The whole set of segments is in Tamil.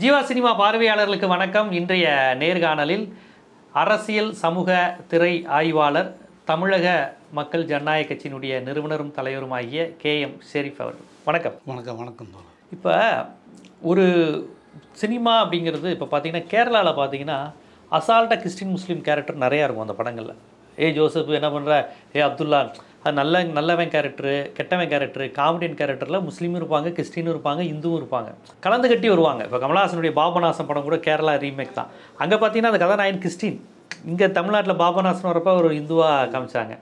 ஜீவா சினிமா பார்வையாளர்களுக்கு வணக்கம். இன்றைய நேர்காணலில் அரசியல் சமூக திரை ஆய்வாளர் தமிழக மக்கள் ஜனநாயக கட்சியினுடைய நிறுவனரும் தலைவருமாகிய கே எம் ஷெரீப் அவர்கள். வணக்கம். வணக்கம் வணக்கம் இப்போ ஒரு சினிமா அப்படிங்கிறது இப்போ பார்த்தீங்கன்னா கேரளாவில் பார்த்தீங்கன்னா அசால்ட்டாக கிறிஸ்டின் முஸ்லீம் கேரக்டர் நிறையா இருக்கும் அந்த படங்களில். ஏ ஜோசப் என்ன பண்ணுற ஏ அப்துல்லா அது நல்ல நல்லவன் கேரக்டரு கெட்டவன் கேரக்டரு காமெடியன் கேரக்டரில் முஸ்லீமும் இருப்பாங்க கிறிஸ்டினும் இருப்பாங்க இந்துவும் இருப்பாங்க. கலந்து கட்டி வருவாங்க. இப்போ கமலஹாசனுடைய பாபநாசம் படம் கூட கேரளா ரீமேக் தான். அங்கே பார்த்தீங்கன்னா அந்த கதாநாயகன் கிறிஸ்டின். இங்கே தமிழ்நாட்டில் பாபநாசன் வரப்போ ஒரு இந்துவாக காமிச்சாங்க.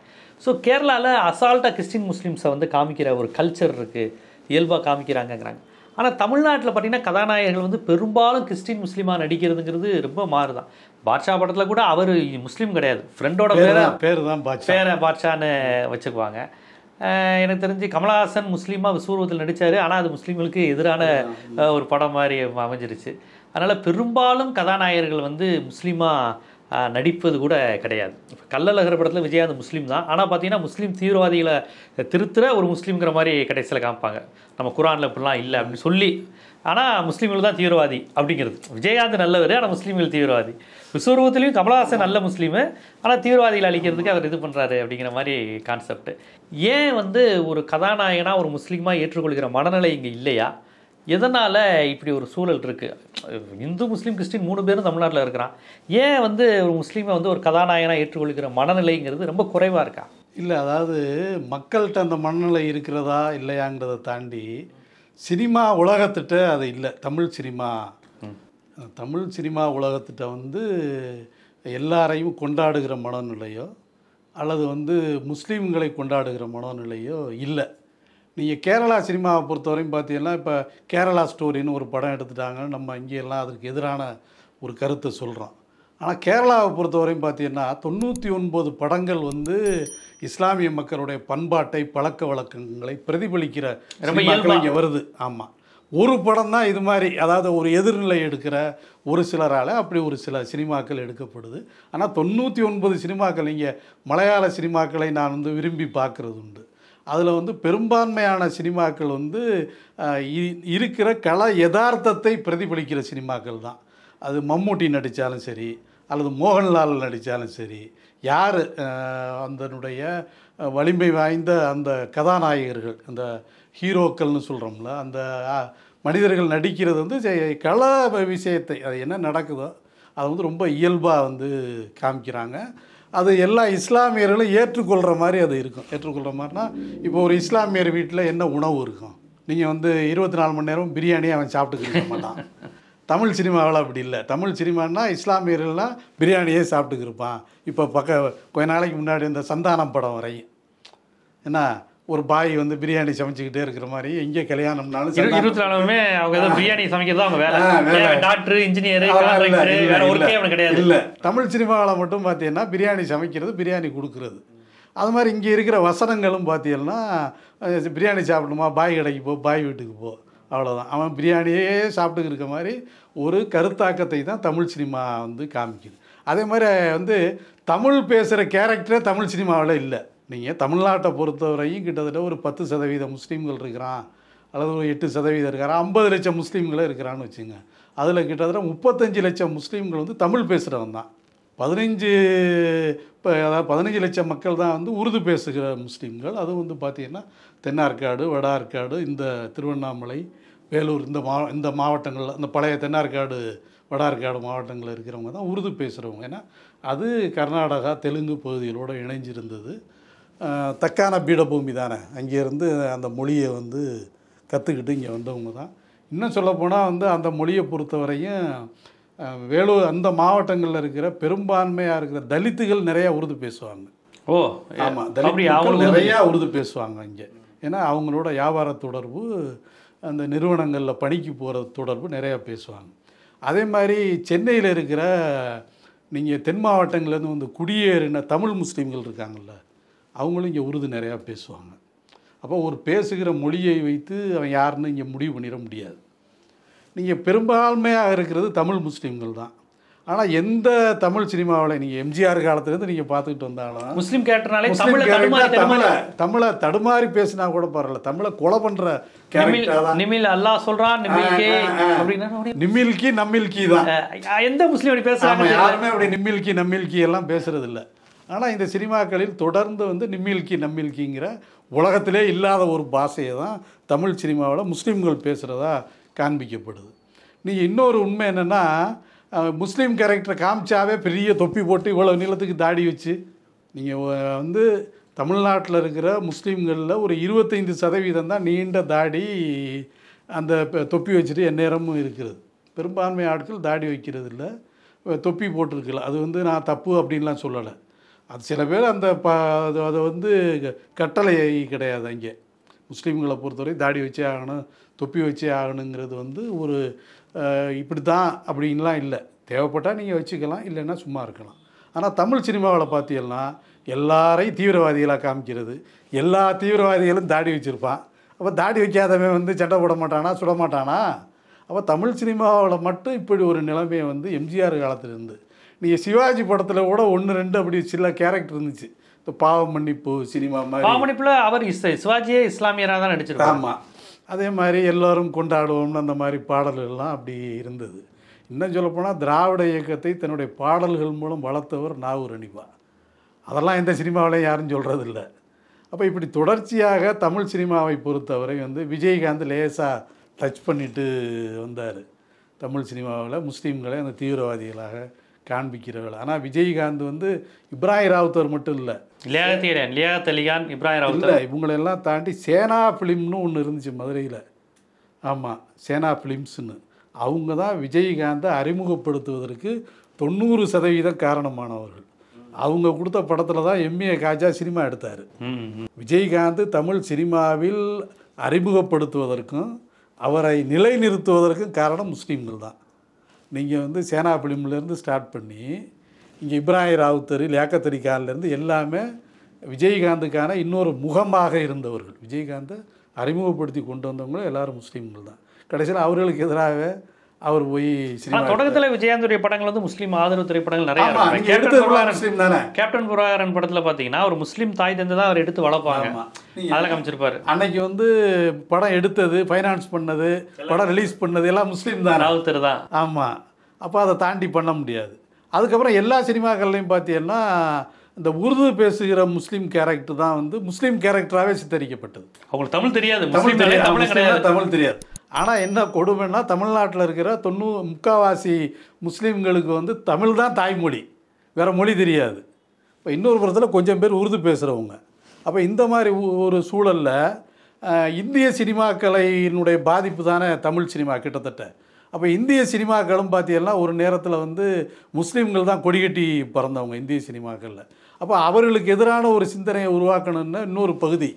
ஸோ கேரளாவில் அசால்ட்டாக கிறிஸ்டின் முஸ்லீம்ஸை வந்து காமிக்கிற ஒரு கல்ச்சர் இருக்குது இயல்பாக காமிக்கிறாங்கங்கிறாங்க. ஆனால் தமிழ்நாட்டில் பார்த்தீங்கன்னா கதாநாயகர்கள் வந்து பெரும்பாலும் கிறிஸ்டின் முஸ்லீமாக நடிக்கிறதுங்கிறது ரொம்ப மாறுதான். பாட்ஷா படத்தில் கூட அவர் முஸ்லீம் கிடையாது. ஃப்ரெண்டோட பேர் பேரை தான் பாட்சா பேரை பாட்ஷான்னு வச்சுக்குவாங்க. எனக்கு தெரிஞ்சு கமலஹாசன் முஸ்லீமாக விஸ்வரூபத்தில் நடித்தார் ஆனால் அது முஸ்லீம்களுக்கு எதிரான ஒரு படம் மாதிரி அமைஞ்சிருச்சு. அதனால் பெரும்பாலும் கதாநாயகர்கள் வந்து முஸ்லீமாக நடிப்பது கூட கிடையாது. இப்போ கள்ளழகர் படத்தில் விஜயகாந்த் முஸ்லீம் தான். ஆனால் பார்த்தீங்கன்னா முஸ்லீம் தீவிரவாதிகளை திருத்துற ஒரு முஸ்லீம்ங்கிற மாதிரி கடைசியில் காமிப்பாங்க. நம்ம குரானில் இப்படிலாம் இல்லை அப்படின்னு சொல்லி. ஆனால் முஸ்லீம்கள் தான் தீவிரவாதி அப்படிங்கிறது. விஜயகாந்த் நல்லவர் ஆனால் முஸ்லீம்கள் தீவிரவாதி. விஸ்வரூபத்துலேயும் கமலஹாசன் நல்ல முஸ்லீமு. ஆனால் தீவிரவாதிகளை அழிக்கிறதுக்கு அவர் இது பண்ணுறாரு அப்படிங்கிற மாதிரி கான்செப்ட் ஏன் வந்து ஒரு கதாநாயகனாக ஒரு முஸ்லீமாக ஏற்றுக்கொள்கிற மனநிலை இங்கே இல்லையா? எதனால் இப்படி ஒரு சூழல் இருக்குது இந்து முஸ்லீம் கிறிஸ்டின் மூணு பேரும் தமிழ்நாட்டில் இருக்கிறான். ஏன் வந்து ஒரு முஸ்லீமை வந்து ஒரு கதாநாயகனாக ஏற்றுக்கொள்கிற மனநிலைங்கிறது ரொம்ப குறைவாக இருக்கா? இல்லை அதாவது மக்கள்கிட்ட அந்த மனநிலை இருக்கிறதா இல்லையாங்கிறத தாண்டி சினிமா உலகத்திட்ட அது இல்லை. தமிழ் சினிமா. தமிழ் சினிமா உலகத்திட்ட வந்து எல்லாரையும் கொண்டாடுகிற மனநிலையோ அல்லது வந்து முஸ்லீம்களை கொண்டாடுகிற மனநிலையோ இல்லை. நீங்கள் கேரளா சினிமாவை பொறுத்தவரையும் பார்த்தீங்கன்னா இப்போ கேரளா ஸ்டோரின்னு ஒரு படம் எடுத்துட்டாங்க நம்ம இங்கெல்லாம் அதுக்கு எதிரான ஒரு கருத்தை சொல்கிறோம் ஆனால் கேரளாவை பொறுத்தவரையும் பார்த்தீங்கன்னா தொண்ணூற்றி ஒன்பது படங்கள் வந்து இஸ்லாமிய மக்களுடைய பண்பாட்டை பழக்க வழக்கங்களை பிரதிபலிக்கிற. இங்கே வருது. ஆமாம் ஒரு படம் தான் இது மாதிரி அதாவது ஒரு எதிர்நிலை எடுக்கிற ஒரு சிலரால் அப்படி ஒரு சில சினிமாக்கள் எடுக்கப்படுது. ஆனால் தொண்ணூற்றி ஒன்பது சினிமாக்கள் இங்கே மலையாள சினிமாக்களை நான் வந்து விரும்பி பார்க்குறது உண்டு. அதில் வந்து பெரும்பான்மையான சினிமாக்கள் வந்து இருக்கிற கல யதார்த்தத்தை பிரதிபலிக்கிற சினிமாக்கள் தான். அது மம்மூட்டி நடித்தாலும் சரி அல்லது மோகன்லால் நடித்தாலும் சரி யார் அதனுடைய வலிமை வாய்ந்த அந்த கதாநாயகர்கள் அந்த ஹீரோக்கள்னு சொல்கிறோம்ல அந்த மனிதர்கள் நடிக்கிறது வந்து செ- கள விஷயத்தை அது என்ன நடக்குதோ அதை வந்து ரொம்ப இயல்பாக வந்து காமிக்கிறாங்க. அது எல்லா இஸ்லாமியர்களும் ஏற்றுக்கொள்கிற மாதிரி அது இருக்கும். ஏற்றுக்கொள்கிற மாதிரினா இப்போ ஒரு இஸ்லாமியர் வீட்டில் என்ன உணவு இருக்கும்? நீங்கள் வந்து இருபத்தி நாலு மணி நேரம் பிரியாணி அவன் சாப்பிட்டுக்கிட்டு மாட்டான். தமிழ் சினிமாவில் அப்படி இல்லை. தமிழ் சினிமானா இஸ்லாமியர்கள்லாம் பிரியாணியே சாப்பிட்டுக்கிருப்பான். இப்போ பக்க கொஞ்ச நாளைக்கு முன்னாடி இந்த சந்தானம் படம் வரையும். என்ன? ஒரு பாய் வந்து பிரியாணி சமைச்சுக்கிட்டே இருக்கிற மாதிரி எங்கே கல்யாணம்னாலும் இருபத்தி நாலுமே அவங்க ஏதோ பிரியாணி சமைக்கிறது அவங்க வேலை. டாக்டர் இன்ஜினியர் வேற. ஒர்க்கே அவனுக்கு கிடையாது. இல்லை தமிழ் சினிமாவில் மட்டும் பார்த்தீங்கன்னா பிரியாணி சமைக்கிறது பிரியாணி கொடுக்குறது. அது மாதிரி இங்கே இருக்கிற வசனங்களும் பார்த்தீங்கன்னா பிரியாணி சாப்பிடணுமா? பாய் கடைக்கு போ பாய் வீட்டுக்கு போ. அவ்வளோதான் அவன் பிரியாணியே சாப்பிட்டு இருக்க மாதிரி ஒரு கருத்தாக்கத்தை தான் தமிழ் சினிமா வந்து காமிக்குது. அதே மாதிரி வந்து தமிழ் பேசுகிற கேரக்டரே தமிழ் சினிமாவில் இல்லை. நீங்கள் தமிழ்நாட்டை பொறுத்தவரையும் கிட்டத்தட்ட ஒரு பத்து சதவீத முஸ்லீம்கள் இருக்கிறான் அல்லது ஒரு எட்டு சதவீதம் இருக்கிறான் ஐம்பது லட்சம் முஸ்லீம்களே இருக்கிறான்னு வச்சுங்க. அதில் கிட்டத்தட்ட முப்பத்தஞ்சு லட்சம் முஸ்லீம்கள் வந்து தமிழ் பேசுகிறவன் தான். பதினஞ்சு இப்போ அதாவது பதினஞ்சு லட்சம் மக்கள் தான் வந்து உருது பேசுகிற முஸ்லீம்கள். அதுவும் வந்து பார்த்திங்கன்னா தென்னார்காடு வட ஆற்காடு இந்த திருவண்ணாமலை வேலூர் இந்த மா இந்த மாவட்டங்களில் இந்த பழைய தென்னார்காடு வட ஆற்காடு மாவட்டங்களில் இருக்கிறவங்க தான் உருது பேசுகிறவங்க ஏன்னா அது கர்நாடகா தெலுங்கு பகுதிகளோடு இணைஞ்சிருந்தது. தக்கான பீடபூமி தானே. அங்கேருந்து அந்த மொழியை வந்து கற்றுக்கிட்டு இங்கே வந்தவங்க தான். இன்னும் சொல்லப்போனால் வந்து அந்த மொழியை பொறுத்தவரையும் வேலூர் அந்த மாவட்டங்களில் இருக்கிற பெரும்பான்மையாக இருக்கிற தலித்துகள் நிறையா உருது பேசுவாங்க. ஓ ஆமாம் தலித் நிறையா உருது பேசுவாங்க இங்கே ஏன்னா அவங்களோட வியாபார தொடர்பு அந்த நிறுவனங்களில் பணிக்கு போகிற தொடர்பு நிறையா பேசுவாங்க. அதே மாதிரி சென்னையில் இருக்கிற நீங்கள் தென் மாவட்டங்கள்லேருந்து வந்து குடியேறின தமிழ் முஸ்லீம்கள் இருக்காங்கல்ல அவங்களும் இங்கே உருது நிறையா பேசுவாங்க. அப்போ ஒரு பேசுகிற மொழியை வைத்து அவன் யாருன்னு இங்கே முடிவு பண்ணிட முடியாது. நீங்கள் பெரும்பான்மையாக இருக்கிறது தமிழ் முஸ்லீம்கள் தான். ஆனால் எந்த தமிழ் சினிமாவில் நீங்கள் எம்ஜிஆர் காலத்துலேருந்து நீங்கள் பார்த்துக்கிட்டு வந்தாலும் முஸ்லீம் கேரக்டர்னாலே தமிழை தமிழை தடுமாறி. தமிழை தடுமாறி பேசினா கூட பரவாயில்ல. தமிழை கொலை பண்ணுற கேரக்டர் நிமில் அல்லாஹ் சொல்றான் நிமில்கே. அப்படின்னா நிமில்கி நம்மில்கி தான். எந்த முஸ்லீம் அப்படி ஆமா, பேசுறாங்க யாருமே அப்படி நிம்மில்கி நம்மில்கி எல்லாம் பேசுறது இல்ல. ஆனால் இந்த சினிமாக்களில் தொடர்ந்து வந்து நிம்மில்கி நம்மில்கிங்கிற உலகத்திலே இல்லாத ஒரு பாஷையை தான் தமிழ் சினிமாவில் முஸ்லீம்கள் பேசுகிறதா காண்பிக்கப்படுது. நீங்கள் இன்னொரு உண்மை என்னென்னா முஸ்லீம் கேரக்டரை காமிச்சாவே பெரிய தொப்பி போட்டு இவ்வளோ நீளத்துக்கு தாடி வச்சு நீங்கள் வந்து தமிழ்நாட்டில் இருக்கிற முஸ்லீம்களில் ஒரு இருபத்தைந்து சதவீதம் தான் நீண்ட தாடி அந்த தொப்பி வச்சுட்டு எந்நேரமும் இருக்கிறது. பெரும்பான்மை ஆட்கள் தாடி வைக்கிறது இல்லை தொப்பி போட்டிருக்கல. அது வந்து நான் தப்பு அப்படின்லாம் சொல்லலை. அது சில பேர் அந்த ப அது அதை வந்து கட்டளை கிடையாது அங்கே. முஸ்லீம்களை பொறுத்தவரை தாடி வச்சே ஆகணும் தொப்பி வச்சே ஆகணுங்கிறது வந்து ஒரு இப்படி தான் அப்படின்லாம் இல்லை. தேவைப்பட்டால் நீங்கள் வச்சுக்கலாம் இல்லைன்னா சும்மா இருக்கலாம். ஆனால் தமிழ் சினிமாவில் பார்த்தீங்கன்னா எல்லாரையும் தீவிரவாதிகளாக காமிக்கிறது. எல்லா தீவிரவாதிகளும் தாடி வச்சுருப்பான். அப்போ தாடி வைக்காதவன் வந்து சண்டை போட மாட்டானா சுட மாட்டானா? அப்போ தமிழ் சினிமாவில் மட்டும் இப்படி ஒரு நிலைமையை வந்து எம்ஜிஆர் காலத்திலிருந்து நீங்கள் சிவாஜி படத்தில் கூட ஒன்று ரெண்டு அப்படி சில கேரக்டர் இருந்துச்சு. இந்த பாவ மன்னிப்பு சினிமா மாதிரி. பாமணிப்புல அவர் இஸ் சிவாஜியே இஸ்லாமியரா தான் நடிச்சிருக்காரு ஆமாம் அதே மாதிரி எல்லோரும் கொண்டாடுவோம்னு அந்த மாதிரி பாடல்கள்லாம் அப்படி இருந்தது. இன்னும் சொல்லப்போனால் திராவிட இயக்கத்தை தன்னுடைய பாடல்கள் மூலம் வளர்த்தவர் நாவூர் அனிபா அதெல்லாம் எந்த சினிமாவிலையும் யாரும் சொல்கிறதில்ல அப்போ இப்படி தொடர்ச்சியாக தமிழ் சினிமாவை பொறுத்தவரை வந்து விஜயகாந்த் லேசாக டச் பண்ணிட்டு வந்தார். தமிழ் சினிமாவில் முஸ்லீம்களை அந்த தீவிரவாதிகளாக காண்பிக்கிறவர்கள் ஆனால் விஜயகாந்த் வந்து இப்ராஹிம் ராவுத்தர் மட்டும் இல்லை. லியாகத் ஈரன் லியாகத் அலிகான் இப்ராஹிம் ராவுத் இல்லை இவங்களெல்லாம் தாண்டி சேனா ஃபிலிம்னு ஒன்று இருந்துச்சு மதுரையில். ஆமாம் சேனா ஃபிலிம்ஸ்னு. அவங்க தான் விஜயகாந்தை அறிமுகப்படுத்துவதற்கு தொண்ணூறு சதவீதம் காரணமானவர்கள். அவங்க கொடுத்த படத்தில் தான் எம்ஏ காஜா சினிமா எடுத்தார். விஜயகாந்த் தமிழ் சினிமாவில் அறிமுகப்படுத்துவதற்கும் அவரை நிலைநிறுத்துவதற்கும் காரணம் முஸ்லீம்கள் தான். நீங்கள் வந்து சேனா பிலிம்லேருந்து ஸ்டார்ட் பண்ணி இங்கே இப்ராஹிம் ராவுத்தர் லியாக்கத்தரி கான்லேருந்து எல்லாமே விஜயகாந்துக்கான இன்னொரு முகமாக இருந்தவர்கள். விஜயகாந்தை அறிமுகப்படுத்தி கொண்டு வந்தவங்களும் எல்லாரும் முஸ்லீம்கள் தான் கடைசியில் அவர்களுக்கு எதிராக அவர் போய் தொடக்கத்துல விஜயாந்துடைய படங்கள் வந்து முஸ்லீம் ஆதரவு திரைப்படங்கள் நிறைய கேப்டன் தானே? கேப்டன் பிரபாகரன் படத்துல பாத்தீங்கன்னா ஒரு முஸ்லீம் தாய் தந்து தான் அவர் எடுத்து வளர்ப்பாங்க. அதெல்லாம் காமிச்சிருப்பாரு. அன்னைக்கு வந்து படம் எடுத்தது ஃபைனான்ஸ் பண்ணது படம் ரிலீஸ் பண்ணது எல்லாம் முஸ்லீம் தானே? ராவுத்தர் தான். ஆமாம் அப்போ அதை தாண்டி பண்ண முடியாது. அதுக்கப்புறம் எல்லா சினிமாக்கள்லையும் பார்த்தீங்கன்னா இந்த உருது பேசுகிற முஸ்லீம் கேரக்டர் தான் வந்து முஸ்லீம் கேரக்டராகவே சித்தரிக்கப்பட்டது. அவங்களுக்கு தமிழ் தெரியாது. தமிழ் தெரியாது. ஆனால் என்ன கொடுமைன்னா தமிழ்நாட்டில் இருக்கிற தொண்ணூ முக்காவாசி முஸ்லீம்களுக்கு வந்து தமிழ் தான் தாய்மொழி. வேறு மொழி தெரியாது. இப்போ இன்னொரு புறத்தில் கொஞ்சம் பேர் உருது பேசுகிறவங்க அப்போ இந்த மாதிரி ஒரு சூழலில் இந்திய சினிமாக்கலையினுடைய பாதிப்பு தானே தமிழ் சினிமா கிட்டத்தட்ட. அப்போ இந்திய சினிமாக்களும் பார்த்தீங்கன்னா ஒரு நேரத்தில் வந்து முஸ்லீம்கள் தான் கொடிகட்டி பிறந்தவங்க இந்திய சினிமாக்களில். அப்போ அவர்களுக்கு எதிரான ஒரு சிந்தனையை உருவாக்கணும்னு இன்னொரு பகுதி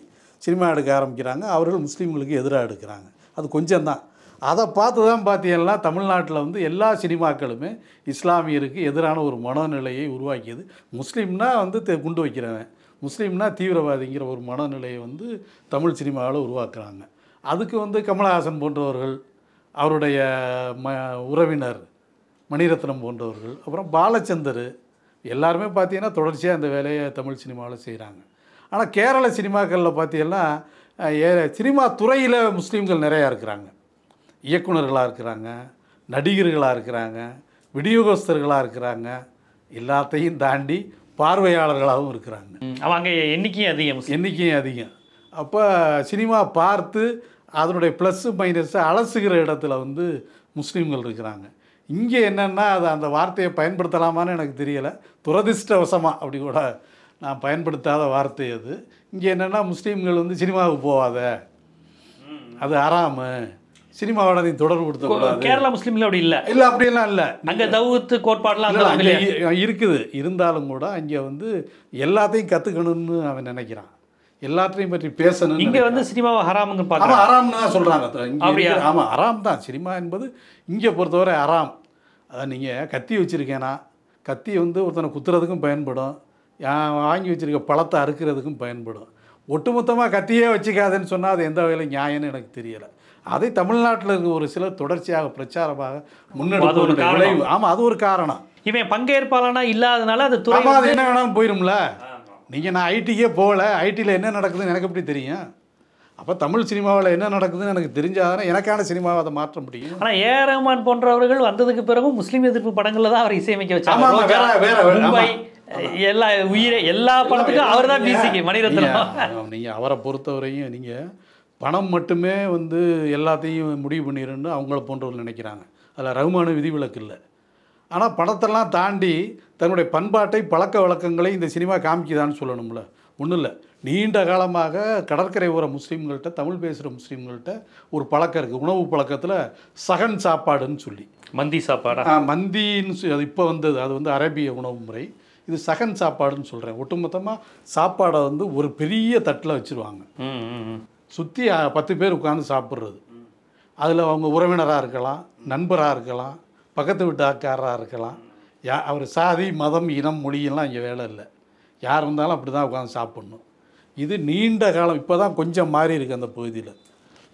சினிமா எடுக்க ஆரம்பிக்கிறாங்க. அவர்கள் முஸ்லீம்களுக்கு எதிராக எடுக்கிறாங்க. அது கொஞ்சம் தான் அதை பார்த்து தான் பார்த்தீங்கன்னா தமிழ்நாட்டில் வந்து எல்லா சினிமாக்களுமே இஸ்லாமியருக்கு எதிரான ஒரு மனநிலையை உருவாக்கியது. முஸ்லீம்னா வந்து குண்டு வைக்கிறவன். முஸ்லீம்னா தீவிரவாதிங்கிற ஒரு மனநிலையை வந்து தமிழ் சினிமாவில் உருவாக்குறாங்க. அதுக்கு வந்து கமலஹாசன் போன்றவர்கள் அவருடைய ம உறவினர் மணிரத்னம் போன்றவர்கள் அப்புறம் பாலச்சந்தர் எல்லாருமே பார்த்தீங்கன்னா தொடர்ச்சியாக அந்த வேலையை தமிழ் சினிமாவில் செய்கிறாங்க ஆனால் கேரள சினிமாக்களில் பார்த்தீங்கன்னா சினிமா துறையில் முஸ்லீம்கள் நிறையா இருக்கிறாங்க. இயக்குனர்களாக இருக்கிறாங்க நடிகர்களாக இருக்கிறாங்க விநியோகஸ்தர்களாக இருக்கிறாங்க. எல்லாத்தையும் தாண்டி பார்வையாளர்களாகவும் இருக்கிறாங்க. அங்க எண்ணிக்கையும் அதிகம். எண்ணிக்கையும் அதிகம். அப்போ சினிமா பார்த்து அதனுடைய ப்ளஸ்ஸு மைனஸை அலசுகிற இடத்துல வந்து முஸ்லீம்கள் இருக்கிறாங்க. இங்கே என்னென்னா அது அந்த வார்த்தையை பயன்படுத்தலாமான்னு எனக்கு தெரியலை. துரதிர்ஷ்டவசமாக அப்படி கூட நான் பயன்படுத்தாத வார்த்தை அது. இங்கே என்னென்னா முஸ்லீம்கள் வந்து சினிமாவுக்கு போகாத அது ஹராமு. சினிமாவோட நீ தொடர்புபடுத்தக்கூடாது கேரளா முஸ்லீம்ல அப்படி இல்ல. இல்லை அப்படியெல்லாம் இல்லை. அங்க தௌத்து கோட்பாடுலாம் இருக்குது. இருந்தாலும் கூட அங்கே வந்து எல்லாத்தையும் கற்றுக்கணும்னு அவன் நினைக்கிறான். எல்லாத்தையும் பற்றி பேசணும் இங்க வந்து சினிமாவை ஆமாம் பாக்குறாங்க அறாம்னு தான் சொல்கிறாங்க? ஆமாம் அறாம் தான். சினிமா என்பது இங்கே பொறுத்தவரை அறாம் அதான் நீங்கள் கத்தி வச்சுருக்கேனா? கத்தி வந்து ஒருத்தனை குத்துறதுக்கும் பயன்படும். வாங்கி வச்சிருக்க பழத்தை அறுக்கிறதுக்கும் பயன்படும். ஒட்டுமொத்தமாக கத்தியே வச்சுக்காதேன்னு சொன்னால் அது எந்த வகையில் நியாயம்னு எனக்கு தெரியலை. அதை தமிழ்நாட்டில் இருக்க ஒரு சிலர் தொடர்ச்சியாக பிரச்சாரமாக காரணம். விளைவு. ஆமாம் அது ஒரு காரணம். இவன் பங்கேற்பாளனா இல்லாதனால அது துறை அது என்ன வேணாலும் போயிரும்ல. நீங்கள் நான் ஐடிக்கே போகல. ஐடியில் என்ன நடக்குதுன்னு எனக்கு எப்படி தெரியும்? அப்போ தமிழ் சினிமாவில் என்ன நடக்குதுன்னு எனக்கு தெரிஞ்சாதானே எனக்கான சினிமாவை அதை மாற்ற முடியும். ஆனா ஏ. ரஹ்மான் போன்றவர்கள் வந்ததுக்கு பிறகும் முஸ்லீம் எதிர்ப்பு படங்கள்ல தான் அவர் இசையமைக்க வச்சாங்க. வேற, வேற, மும்பை எல்லா உயிரே எல்லா படத்துக்கும் அவர் தான் பிசிக்கு மணிரத்னம். நீங்கள் அவரை பொறுத்தவரையும் நீங்கள் பணம் மட்டுமே வந்து எல்லாத்தையும் முடிவு பண்ணிடுன்னு அவங்கள போன்றவர்கள் நினைக்கிறாங்க. அதில் ரகுமான விதிவிலக்கு இல்லை. ஆனால் பணத்தெல்லாம் தாண்டி தன்னுடைய பண்பாட்டை பழக்க வழக்கங்களை இந்த சினிமா காமிக்குதான்னு சொல்லணும்ல. ஒன்றும் இல்லை. நீண்ட காலமாக கடற்கரை ஓர முஸ்லீம்கள்ட்ட தமிழ் பேசுகிற முஸ்லீம்கள்ட்ட ஒரு பழக்கம் இருக்குது உணவு பழக்கத்தில் சகன் சாப்பாடுன்னு சொல்லி. மந்தி சாப்பாடா? மந்தின்னு அது இப்போ வந்தது. அது வந்து அரேபிய உணவு முறை. இது சகன் சாப்பாடுன்னு சொல்கிறேன் ஒட்டுமொத்தமாக சாப்பாடை வந்து ஒரு பெரிய தட்டில் வச்சுருவாங்க. சுற்றி பத்து பேர் உட்காந்து சாப்பிட்றது. அதில் அவங்க உறவினராக இருக்கலாம் நண்பராக இருக்கலாம் பக்கத்து வீட்டாக்காரராக இருக்கலாம். யா அவர் சாதி மதம் இனம் மொழியெல்லாம் இங்கே வேலை இல்லை. யார் இருந்தாலும் அப்படி தான் உட்காந்து சாப்பிட்ணும். இது நீண்ட காலம் இப்போ தான் கொஞ்சம் மாறி இருக்கு அந்த பகுதியில்.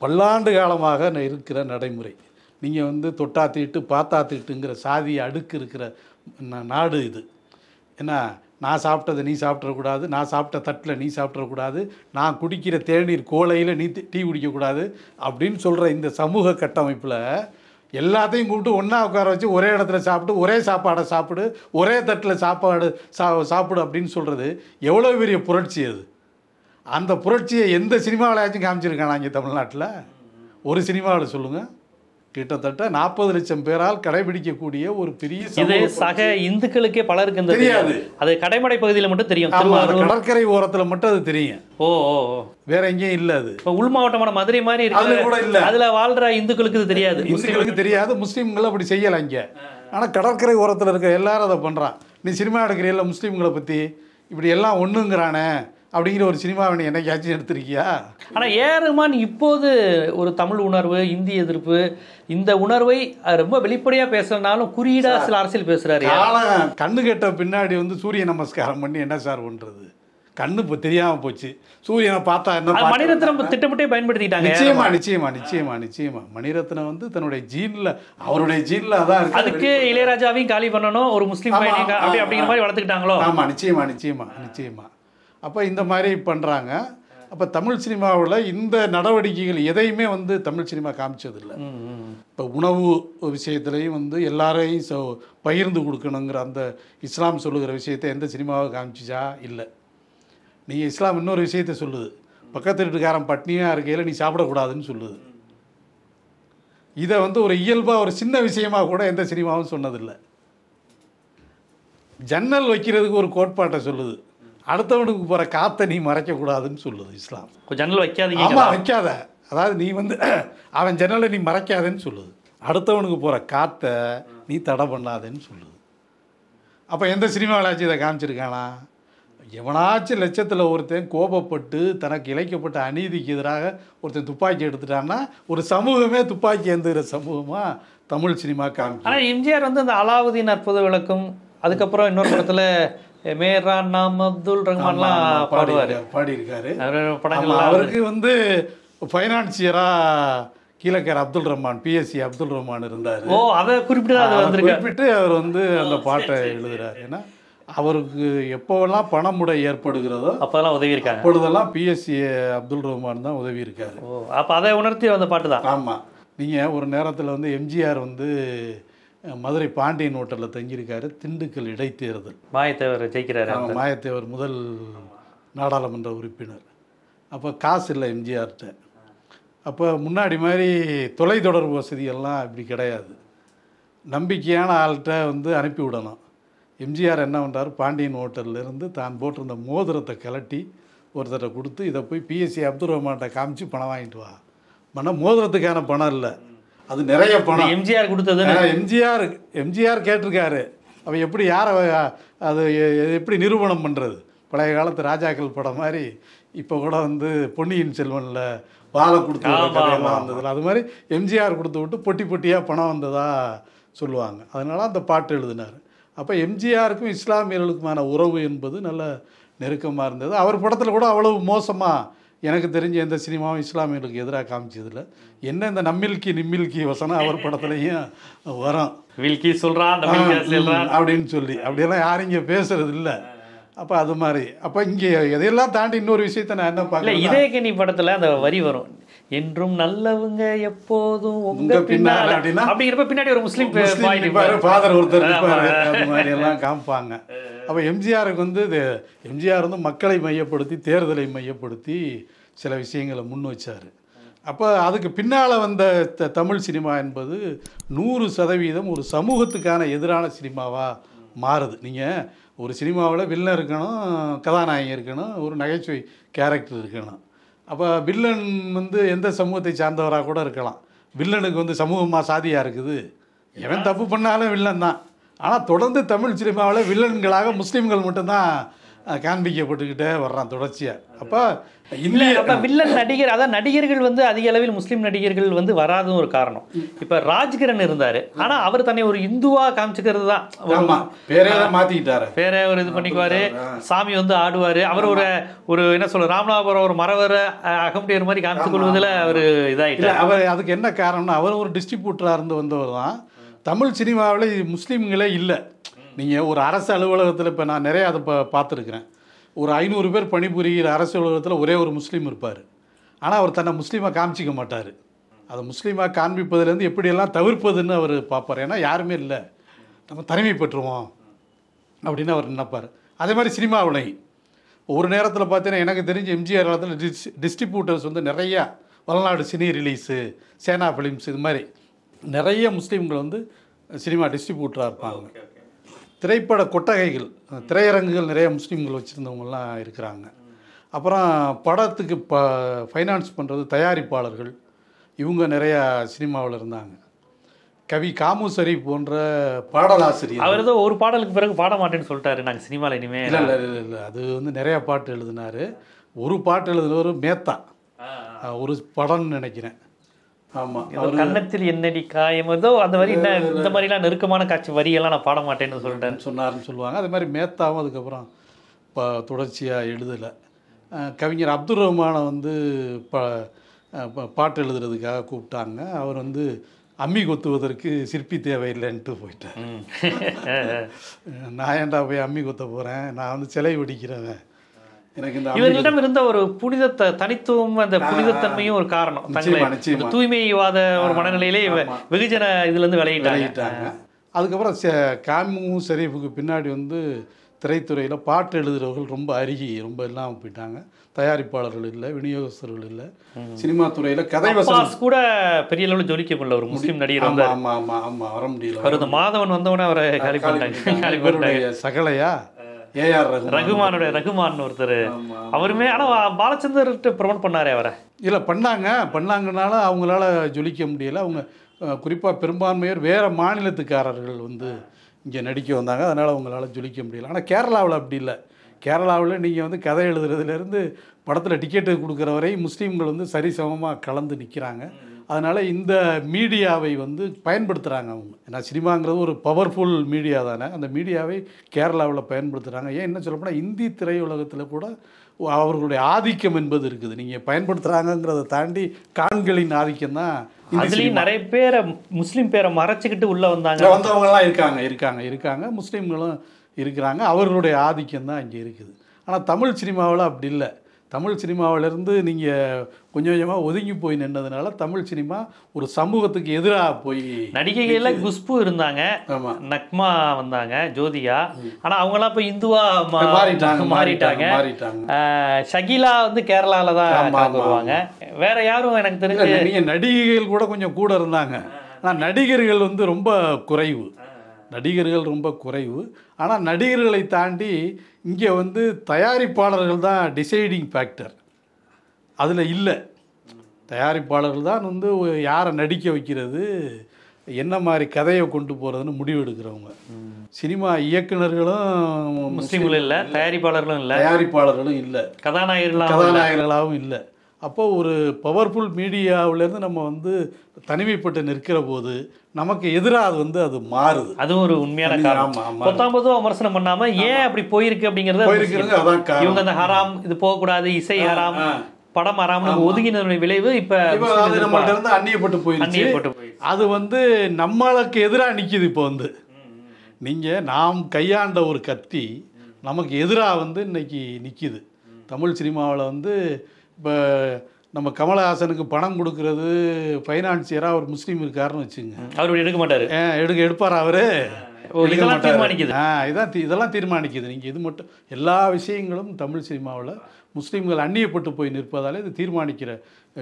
பல்லாண்டு காலமாக இருக்கிற நடைமுறை. நீங்கள் வந்து தொட்டா தீட்டு பாத்தா தீட்டுங்கிற சாதி அடுக்கு இருக்கிற நாடு இது. என்ன நான் சாப்பிட்டதை நீ சாப்பிட்றக்கூடாது நான் சாப்பிட்ட தட்டில் நீ சாப்பிட்றக்கூடாது நான் குடிக்கிற தேநீர் கோலையில் நீ டீ குடிக்கக்கூடாது அப்படின்னு சொல்கிற இந்த சமூக கட்டமைப்பில் எல்லாத்தையும் கூப்பிட்டு ஒன்றா உட்கார வச்சு ஒரே இடத்துல சாப்பிட்டு ஒரே சாப்பாடை சாப்பிடு ஒரே தட்டில் சாப்பாடு சா சாப்பிடு அப்படின்னு சொல்கிறது எவ்வளோ பெரிய புரட்சி அது. அந்த புரட்சியை எந்த சினிமாவிலையாச்சும் காமிச்சிருக்கானா இங்கே தமிழ்நாட்டில்? ஒரு சினிமாவில் சொல்லுங்கள் கிட்டத்தட்ட நாற்பது லட்சம் பேரால் கடைபிடிக்கக்கூடிய ஒரு பெரிய இது சக இந்துக்களுக்கே பலருக்கு தெரியாது. அது கடைமடை பகுதியில மட்டும் தெரியும். கடற்கரை ஓரத்தில் மட்டும் அது தெரியும். ஓ ஓ. வேற எங்கேயும் இல்லை அது. இப்ப உள் மாவட்டமான மதுரை மாதிரி அதுல கூட இருக்கு இல்ல. அதுல வாழ்ற இந்துக்களுக்கு இது தெரியாது. முஸ்லீம்களுக்கு. தெரியாது முஸ்லீம்கள் அப்படி செய்யலை இங்கே. ஆனால் கடற்கரை ஓரத்தில் இருக்க எல்லாரும் அதை பண்ணுறான் நீ சினிமா எடுக்கிறியல்ல முஸ்லீம்களை பற்றி இப்படி எல்லாம் ஒன்றுங்கிறானே அப்படிங்கிற ஒரு சினிமாவை நீ என்னைக்காச்சும் எடுத்திருக்கியா? ஆனா ஏ ரஹ்மான் இப்போது ஒரு தமிழ் உணர்வு இந்தி எதிர்ப்பு இந்த உணர்வை ரொம்ப வெளிப்படையா பேசலனாலும் குறியீடா சில அரசியல் பேசுறாரு காலம் கண்ணு கெட்ட பின்னாடி வந்து சூரிய நமஸ்காரம் பண்ணி என்ன சார் பண்ணுறது கண்ணு இப்போ தெரியாமல் போச்சு. சூரியனை பார்த்தா என்ன மணிரத்னம் திட்டமிட்டே பயன்படுத்திட்டாங்க நிச்சயமா நிச்சயமா நிச்சயமா நிச்சயமா. மணிரத்னம் வந்து தன்னுடைய ஜீன்ல அவருடைய ஜீன்ல அதான் இருக்கு. அதுக்கு இளையராஜாவையும் காலி பண்ணணும் ஒரு முஸ்லீம் பையனையும் அப்படி அப்படிங்கிற மாதிரி வளர்த்துக்கிட்டாங்களோ? ஆமா நிச்சயமா நிச்சயமா நிச்சயமா. அப்போ இந்த மாதிரி பண்றாங்க. அப்போ தமிழ் சினிமாவில் இந்த நடவடிக்கைகள் எதையுமே வந்து தமிழ் சினிமா காமிச்சதில்லை. இப்போ உணவு விஷயத்துலையும் வந்து எல்லாரையும் ச பகிர்ந்து கொடுக்கணுங்கிற அந்த இஸ்லாம் சொல்லுகிற விஷயத்தை எந்த சினிமாவை காமிச்சிச்சா? இல்லை. நீங்கள் இஸ்லாம் இன்னொரு விஷயத்தை சொல்லுது. பக்கத்து வீட்டுக்காரன் பட்னியாக இருக்கையில் நீ சாப்பிடக்கூடாதுன்னு சொல்லுது. இதை வந்து ஒரு இயல்பாக ஒரு சின்ன விஷயமா கூட எந்த சினிமாவும் சொன்னதில்லை. ஜன்னல் வைக்கிறதுக்கு ஒரு கோட்பாட்டை சொல்லுது. அடுத்தவனுக்கு போகிற காற்றை நீ மறைக்கக்கூடாதுன்னு சொல்லுது இஸ்லாம். ஜன்னல் வைக்காதீங்க ஆமாம் வைக்காத. அதாவது நீ வந்து அவன் ஜன்னலை நீ மறைக்காதேன்னு சொல்லுது. அடுத்தவனுக்கு போகிற காற்றை நீ தடை பண்ணாதேன்னு சொல்லுது. அப்போ எந்த சினிமாவிலாச்சும் இதை காமிச்சிருக்கானா? எவனாச்சும் லட்சத்தில் ஒருத்தன் கோபப்பட்டு தனக்கு இழைக்கப்பட்ட அநீதிக்கு எதிராக ஒருத்தன் துப்பாக்கி எடுத்துட்டான்னா ஒரு சமூகமே துப்பாக்கி ஏந்துகிற சமூகமாக தமிழ் சினிமா காமிக்கும் ஆனா எம்ஜிஆர் வந்து அந்த அலாவுதீன் அற்புத விளக்கம் அதுக்கப்புறம் இன்னொரு படத்துல மேரா நாம் அப்துல் ரஹ்மான்லாம் பாடுவாரு. பாடியிருக்காரு படங்கள்லாம் அவருக்கு வந்து ஃபைனான்சியராக கீழக்கர் அப்துல் ரஹ்மான் பிஎஸ்சி அப்துல் ரஹ்மான் இருந்தார். ஓ அதை குறிப்பிட்டு குறிப்பிட்டு அவர் வந்து அந்த பாட்டை எழுதுறாரு. ஏன்னா அவருக்கு எப்போவெல்லாம் பணமுடை ஏற்படுகிறதோ அப்போதெல்லாம் உதவி இருக்காங்க அப்பொழுதெல்லாம் பிஎஸ்சி அப்துல் ரஹ்மான் தான் உதவி இருக்காரு ஓ அப்போ அதை உணர்த்தி வந்த பாட்டு தான். ஆமாம் நீங்கள் ஒரு நேரத்தில் வந்து எம்ஜிஆர் வந்து மதுரை பாண்டியன் ஹோட்டலில் தங்கியிருக்காரு திண்டுக்கல் இடைத்தேர்தல். மாயத்தேவர் ஜெயிக்கிறாரு மாயத்தேவர் முதல் நாடாளுமன்ற உறுப்பினர். அப்போ காசு இல்லை எம்ஜிஆர்கிட்ட அப்போ முன்னாடி மாதிரி தொலைத்தொடர்பு வசதியெல்லாம் இப்படி கிடையாது. நம்பிக்கையான ஆள்கிட்ட வந்து அனுப்பி விடணும். எம்ஜிஆர் என்ன பண்ணுறாரு பாண்டியன் ஹோட்டல்ல இருந்து தான் போட்டிருந்த மோதிரத்தை கலட்டி ஒருத்தரை கொடுத்து இதை போய் பிஎஸ்சி அப்துல் ரஹ்மான்கிட்ட காமிச்சு பணம் வாங்கிட்டு வா. ஆனால் மோதிரத்துக்கான பணம் இல்லை. அது நிறைய பணம். எம்ஜிஆர் கொடுத்தது எம்ஜிஆர் எம்ஜிஆர் கேட்டிருக்காரு. அவன் எப்படி யாரை அது எப்படி நிரூபணம் பண்ணுறது பழைய காலத்து ராஜாக்கள் படம் மாதிரி இப்போ கூட வந்து பொன்னியின் செல்வனில் வாழை கொடுத்து கதையெல்லாம் வந்ததில்ல அது மாதிரி எம்ஜிஆர் கொடுத்து விட்டு பொட்டி பொட்டியாக பணம் வந்ததா சொல்லுவாங்க. அதனால அந்த பாட்டு எழுதினார். அப்போ எம்ஜிஆருக்கும் இஸ்லாமியர்களுக்குமான உறவு என்பது நல்ல நெருக்கமாக இருந்தது. அவர் படத்தில் கூட அவ்வளவு மோசமாக எனக்கு தெரிஞ்ச எந்த சினிமாவும் இஸ்லாமியர்களுக்கு எதிராக காமிச்சதில்ல. என்ன இந்த நம்மில்கி நிம்மில்கி வசனம் அவர் படத்துலையும் வரும். வில்கி ம், அப்படின்னு சொல்லி. அப்படியெல்லாம் யாரும் இங்கே பேசுறது இல்லை அப்போ அது மாதிரி. அப்போ இங்கே எதையெல்லாம் தாண்டி இன்னொரு விஷயத்த நான் என்ன பார்க்கல இதயக்கனி படத்துல அந்த வரி வரும். என்றும் நல்லவங்க எப்போதும் உங்க பின்னால அப்படின்னா? அப்படிங்கிறப்ப பின்னாடி ஒரு முஸ்லீம். ஃபாதர் ஒருத்தர் இருப்பாரு அது மாதிரி எல்லாம் காமிப்பாங்க. அப்போ எம்ஜிஆருக்கு வந்து இது எம்ஜிஆர் வந்து மக்களை மையப்படுத்தி தேர்தலை மையப்படுத்தி சில விஷயங்களை முன் வச்சார். அப்போ அதுக்கு பின்னால் வந்த த தமிழ் சினிமா என்பது நூறு சதவீதம் ஒரு சமூகத்துக்கான எதிரான சினிமாவாக மாறுது. நீங்கள் ஒரு சினிமாவில் வில்லன் இருக்கணும் கதாநாயகன் இருக்கணும் ஒரு நகைச்சுவை கேரக்டர் இருக்கணும். அப்போ வில்லன் வந்து எந்த சமூகத்தை சார்ந்தவராக கூட இருக்கலாம். வில்லனுக்கு வந்து சமூகமாக சாதியாக இருக்குது. எவன் தப்பு பண்ணாலும் வில்லன் தான். ஆனால் தொடர்ந்து தமிழ் சினிமாவில் வில்லன்களாக முஸ்லீம்கள் மட்டும்தான் காண்பிக்கப்பட்டுக்கிட்டே வர்றான் தொடர்ச்சியாக அப்போ இல்ல அப்ப வில்லன் நடிகர் அதான் நடிகர்கள் வந்து அதிக அளவில் முஸ்லீம் நடிகர்கள் வந்து வராதும் ஒரு காரணம். இப்ப ராஜ்கிரண் இருந்தாரு. ஆனா அவர் தன்னை ஒரு இந்துவா காமிச்சுக்கிறது தான் பேரே தான் மாற்றிக்கிட்டாரு பேரை ஒரு இது பண்ணிக்குவாரு. சாமி வந்து ஆடுவாரு. அவர் ஒரு ஒரு என்ன சொல்ற ராமநாதபுரம் ஒரு மரவர அகமுடியர் மாதிரி காமிச்சு கொள்வதில் அவர் இல்லை இதாயிட்டார் அவர் அதுக்கு என்ன காரணம்னா அவர் ஒரு டிஸ்ட்ரிபியூட்டராக இருந்து வந்தவர் தான். தமிழ் சினிமாவில் முஸ்லீம்களே இல்லை. நீங்கள் ஒரு அரசு அலுவலகத்தில் இப்போ நான் நிறைய அதை இப்போ பார்த்துருக்குறேன். ஒரு ஐநூறு பேர் பணிபுரிகிற அரசு அலுவலகத்தில் ஒரே ஒரு முஸ்லீம் இருப்பார். ஆனால் அவர் தன்னை முஸ்லீமாக காமிச்சிக்க மாட்டார். அதை முஸ்லீமாக காண்பிப்பதுலேருந்து எப்படியெல்லாம் தவிர்ப்பதுன்னு அவர் பார்ப்பார். ஏன்னா யாருமே இல்லை. நம்ம தனிமை பெற்றுவோம் அப்படின்னு அவர் நினைப்பார். அதே மாதிரி சினிமாவிலையும் ஒரு நேரத்தில் பார்த்தீங்கன்னா எனக்கு தெரிஞ்ச எம்ஜிஆர் காலத்தில் டிஸ் டிஸ்ட்ரிபியூட்டர்ஸ் வந்து நிறையா Valanadu cine release Sena films இது மாதிரி நிறைய முஸ்லீம்கள் வந்து சினிமா டிஸ்ட்ரிபியூட்டராக இருப்பாங்க. திரைப்பட கொட்டகைகள் திரையரங்குகள் நிறைய முஸ்லீம்கள் வச்சுருந்தவங்கலாம் இருக்கிறாங்க. அப்புறம் படத்துக்கு ப ஃபைனான்ஸ் பண்ணுறது தயாரிப்பாளர்கள். இவங்க நிறையா சினிமாவில் இருந்தாங்க. கவி காமுசரி போன்ற பாடலாசிரியர். அவர் ஏதோ ஒரு பாடலுக்கு பிறகு பாட மாட்டேன்னு சொல்லிட்டாரு. நாங்க சினிமால இனிமே. இல்லை இல்லை இல்லை இல்லை. அது வந்து நிறைய பாட்டு எழுதினாரு. ஒரு பாட்டு எழுதினவர் மேத்தா. ஒரு படம்னு நினைக்கிறேன். ஆமாம் கன்னத்தில் என்னடி காயம்? ஏதோ அந்த வரி என்ன? இந்த மாதிரிலாம் நெருக்கமான காட்சி வரியெல்லாம் நான் பாட மாட்டேன்னு சொல்லிட்டேன். சொன்னார்னு சொல்லுவாங்க. அதே மாதிரி மேத்தாவும் அதுக்கப்புறம் ப தொடர்ச்சியாக எழுதலை. கவிஞர் அப்துல் ரஹ்மானை வந்து ப பாட்டு எழுதுறதுக்காக கூப்பிட்டாங்க. அவர் வந்து அம்மி கொத்துவதற்கு சிற்பி தேவையில்லைன்ட்டு போயிட்டார். ம். நான் ஏன்டா போய் அம்மி கொத்த போகிறேன் நான் வந்து சிலை வெடிக்கிறவன். எனக்கு இந்த இவர்களிடம் இருந்த ஒரு புனித தனித்துவம் அந்த புனிதத்தன்மையும் ஒரு காரணம். தங்களை தூய்மைவாத ஒரு மனநிலையிலே வெகுஜன இதுல இருந்து விளையிட்டாங்க. அதுக்கப்புறம் சே- காமு ஷெரீஃபுக்கு பின்னாடி வந்து திரைத்துறையில் பாட்டு எழுதுறவர்கள் ரொம்ப அருகி ரொம்ப இல்லாமல் போயிட்டாங்க. தயாரிப்பாளர்கள் இல்லை விநியோகஸ்தர்கள் இல்லை. சினிமா துறையில் கதை வசனம். கூட பெரிய அளவில் ஜொலிக்க முடியல. ஒரு முஸ்லீம் நடிகர் ஆமாம் ஆமாம் ஆமாம் வர முடியல. அவர் மாதவன் வந்தவொடனே அவரை காலி பண்ணிட்டாங்க. சகலையா? ஏஆர் ரகுமான். ரகுமானுடைய ரகுமான் ஒருத்தர். அவருமே ஆனா பாலச்சந்தர்கிட்ட ப்ரொமோட் பண்ணாரே அவரை. இல்லை பண்ணாங்க. பண்ணாங்கனால அவங்களால ஜொலிக்க முடியல. அவங்க குறிப்பாக பெரும்பான்மையர் வேறு மாநிலத்துக்காரர்கள் வந்து இங்கே நடிக்க வந்தாங்க. அதனால் அவங்களால ஜொலிக்க முடியல. ஆனால் கேரளாவில் அப்படி இல்லை. கேரளாவில் நீங்கள் வந்து கதை எழுதுறதுலேருந்து படத்தில் டிக்கெட்டு கொடுக்குற வரை முஸ்லீம்கள் வந்து சரிசமமாக கலந்து நிற்கிறாங்க அதனால் இந்த மீடியாவை வந்து பயன்படுத்துகிறாங்க அவங்க. ஏன்னா சினிமாங்கிறது ஒரு பவர்ஃபுல் மீடியா தானே. அந்த மீடியாவை கேரளாவில் பயன்படுத்துகிறாங்க ஏன் என்ன சொல்லப்போனால் இந்தி திரையுலகத்தில் கூட அவர்களுடைய ஆதிக்கம் என்பது இருக்குது. நீங்கள் பயன்படுத்துகிறாங்கங்கிறத தாண்டி காண்களின் ஆதிக்கம் தான் அதுலயும் நிறைய பேரை முஸ்லீம் பேரை மறைச்சுக்கிட்டு உள்ள வந்தாங்க. இதில் வந்தவங்கலாம் இருக்காங்க இருக்காங்க இருக்காங்க. முஸ்லீம்களும் இருக்கிறாங்க. அவர்களுடைய ஆதிக்கம் தான் இங்கே இருக்குது. ஆனால் தமிழ் சினிமாவில் அப்படி இல்லை. தமிழ் சினிமாவிலேருந்து நீங்கள் கொஞ்சம் கொஞ்சமாக ஒதுங்கி போய் நின்னதுனால தமிழ் சினிமா ஒரு சமூகத்துக்கு எதிராக போய் நடிகைகள்ல குஷ்பு இருந்தாங்க. ஆமாம் நக்மா வந்தாங்க ஜோதியா ஆனா அவங்களாம் இப்ப இந்துவா மாறிட்டாங்க மாறிட்டாங்க. மாறிட்டாங்க ஷகிலா வந்து கேரளால தான் வருவாங்க. வேற யாரும் எனக்கு தெரிஞ்சு நீங்கள் நடிகைகள் கூட கொஞ்சம் கூட இருந்தாங்க. ஆனால் நடிகர்கள் வந்து ரொம்ப குறைவு. நடிகர்கள் ரொம்ப குறைவு. ஆனால் நடிகர்களை தாண்டி இங்கே வந்து தயாரிப்பாளர்கள் தான் டிசைடிங் ஃபேக்டர் அதில் இல்லை. தயாரிப்பாளர்கள் தான் வந்து யாரை நடிக்க வைக்கிறது என்ன மாதிரி கதையை கொண்டு போகிறதுன்னு முடிவெடுக்கிறவங்க சினிமா இயக்குனர்களும் முஸ்லீம்களும் இல்ல தயாரிப்பாளர்களும் இல்ல. தயாரிப்பாளர்களும் இல்லை. கதாநாயகர்களும் கதாநாயகர்களாகவும் இல்லை. அப்போ ஒரு பவர்ஃபுல் மீடியாவிலேருந்து நம்ம வந்து தனிமைப்பட்டு நிற்கிற போது நமக்கு எதிராக அது வந்து அது மாறுது. அதுவும் ஒரு உண்மையான காரணம். பொதுவா விமர்சனம் பண்ணாம ஏன் அப்படி போயிருக்கு அப்படிங்கறத. இவங்க அந்த ஹராம் இது போகக்கூடாது இசை ஹராம். படம் வராமல் ஒதுங்கினதுடைய விளைவு இப்ப நம்மள்ட்ட இருந்து அந்நியப்பட்டு போயிடுச்சு. அது வந்து நம்மளுக்கு எதிராக நிக்குது இப்போ வந்து. நீங்கள் நாம் கையாண்ட ஒரு கத்தி நமக்கு எதிராக வந்து இன்னைக்கு நிக்குது. தமிழ் சினிமாவில் வந்து இப்போ நம்ம கமலஹாசனுக்கு பணம் கொடுக்கறது ஃபைனான்சியராக ஒரு முஸ்லீம் இருக்காருன்னு வச்சுங்க. அவர் எடுக்க மாட்டாரு. எடுக்க எடுப்பார் அவரு? இதெல்லாம் தீர்மானிக்குது. ஆ இதான் இதெல்லாம் தீர்மானிக்குது. நீங்கள் இது மட்டும் எல்லா விஷயங்களும் தமிழ் சினிமாவில் முஸ்லீம்கள் அந்நியப்பட்டு போய் நிற்பதாலே இது தீர்மானிக்கிற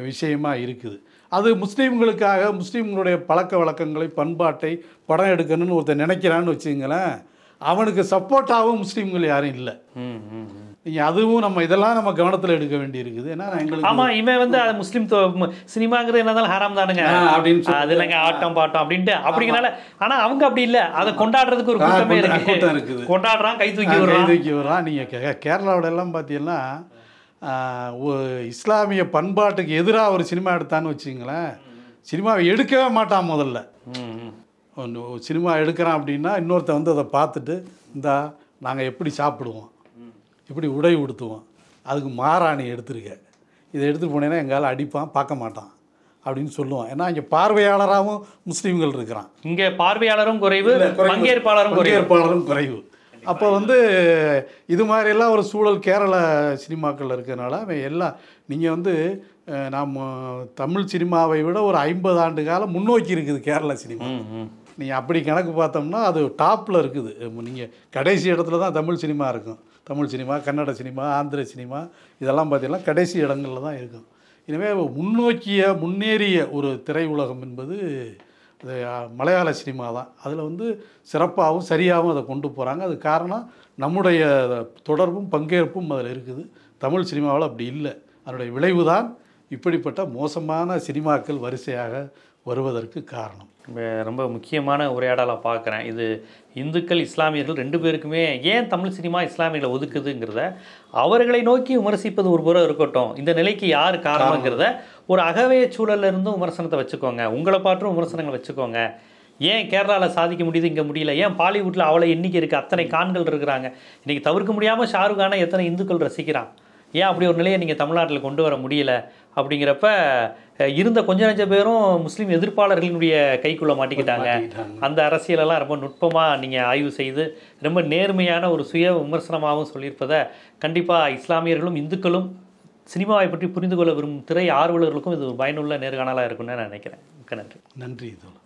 விஷயமா இருக்குது. அது முஸ்லீம்களுக்காக முஸ்லீம்களுடைய பழக்க வழக்கங்களை பண்பாட்டை படம் எடுக்கணும்னு ஒருத்தன் நினைக்கிறான்னு வச்சுங்களேன் அவனுக்கு சப்போர்ட்டாகவும் முஸ்லீம்கள் யாரும் இல்லை. நீங்கள் அதுவும் நம்ம இதெல்லாம் நம்ம கவனத்தில் எடுக்க வேண்டியிருக்குது. ஏன்னா எங்களுக்கு ஆமா இவன் வந்து அது முஸ்லீம் சினிமாங்கிறது என்னதாலும் ஹராம் தானுங்க. அப்படின்னு. அது இல்லைங்க ஆட்டம் பாட்டம் அப்படின்ட்டு. அப்படிங்கனால ஆனா அவங்க அப்படி இல்ல. அதை கொண்டாடுறதுக்கு ஒரு கூட்டமே இருக்குது. கொண்டாடுறான் கை தூக்கி கை விடுறான். தூக்கி வர்றான் நீங்கள் கேரளாவோட எல்லாம் பார்த்தீங்கன்னா இஸ்லாமிய பண்பாட்டுக்கு எதிராக ஒரு சினிமா எடுத்தான்னு வச்சுங்களேன் சினிமாவை எடுக்கவே மாட்டான் முதல்ல. ஒன்று ஒரு சினிமா எடுக்கிறான் அப்படின்னா இன்னொருத்தன் வந்து அதை பார்த்துட்டு இந்தா நாங்கள் எப்படி சாப்பிடுவோம்? எப்படி உடை உடுத்துவோம் அதுக்கு மாறா நீ எடுத்துருக்க. இதை எடுத்துகிட்டு போனேன்னா எங்கால அடிப்பான் பார்க்க மாட்டான் அப்படின்னு சொல்லுவான். ஏன்னா இங்கே பார்வையாளராகவும் முஸ்லீம்கள் இருக்கிறான். இங்க பார்வையாளரும் குறைவு. பங்கேற்பாளரும் குறைவு. பங்கேற்பாளரும் குறைவு. அப்போ வந்து இது மாதிரியெல்லாம் ஒரு சூழல் கேரள சினிமாக்கள் இருக்கிறனால அவன் எல்லாம் நீங்கள் வந்து நாம் தமிழ் சினிமாவை விட ஒரு ஐம்பது ஆண்டு காலம் முன்னோக்கி இருக்குது கேரள சினிமா. நீங்கள் அப்படி கணக்கு பார்த்தோம்னா அது டாப்பில் இருக்குது. நீங்கள் கடைசி இடத்துல தான் தமிழ் சினிமா இருக்கும். Tamil cinema Kannada cinema Andhra cinema இதெல்லாம் பார்த்தீங்கன்னா கடைசி இடங்களில் தான் இருக்கும். எனவே முன்னோக்கிய முன்னேறிய ஒரு திரையுலகம் என்பது இது மலையாள சினிமா தான். அதில் வந்து சிறப்பாகவும் சரியாகவும் அதை கொண்டு போகிறாங்க அது காரணம் நம்முடைய தொடர்பும் பங்கேற்பும் அதில் இருக்குது. தமிழ் சினிமாவில் அப்படி இல்லை. அதனுடைய விளைவு தான் இப்படிப்பட்ட மோசமான சினிமாக்கள் வரிசையாக வருவதற்கு காரணம். ரொம்ப- முக்கியமான உரையாடலாக பார்க்குறேன் இது இந்துக்கள் இஸ்லாமியர்கள் ரெண்டு பேருக்குமே ஏன் தமிழ் சினிமா இஸ்லாமியர்களை ஒதுக்குதுங்கிறத அவர்களை நோக்கி விமர்சிப்பது ஒரு புறம் இருக்கட்டும். இந்த நிலைக்கு யார் காரணங்கிறத ஒரு அகவே சூழல்ல இருந்தும் விமர்சனத்தை வச்சுக்கோங்க. உங்களை பாற்றும் விமர்சனங்களை வச்சுக்கோங்க. ஏன் கேரளாவில் சாதிக்க முடியுது இங்கே முடியல? ஏன் பாலிவுட்டில் அவ்வளோ எண்ணிக்கை இருக்குது அத்தனை கான்கள் இருக்கிறாங்க. இன்றைக்கி தவிர்க்க முடியாமல் ஷாருக் கானை எத்தனை இந்துக்கள் ரசிக்கிறான்? ஏன் அப்படி ஒரு நிலையை நீங்கள் தமிழ்நாட்டில் கொண்டு வர முடியல? அப்படிங்கிறப்ப இருந்த கொஞ்ச நஞ்ச பேரும் முஸ்லீம் எதிர்ப்பாளர்களினுடைய கைக்குள்ளே மாட்டிக்கிட்டாங்க. அந்த அரசியலெல்லாம் ரொம்ப நுட்பமாக நீங்கள் ஆய்வு செய்து ரொம்ப நேர்மையான ஒரு சுய விமர்சனமாகவும் சொல்லியிருப்பதை கண்டிப்பாக இஸ்லாமியர்களும் இந்துக்களும் சினிமாவை பற்றி புரிந்து கொள்ள விரும்பும் திரை ஆர்வலர்களுக்கும் இது ஒரு பயனுள்ள நேர்காணலாக இருக்கும்னு நான் நினைக்கிறேன். மிக்க நன்றி. நன்றி தோழர்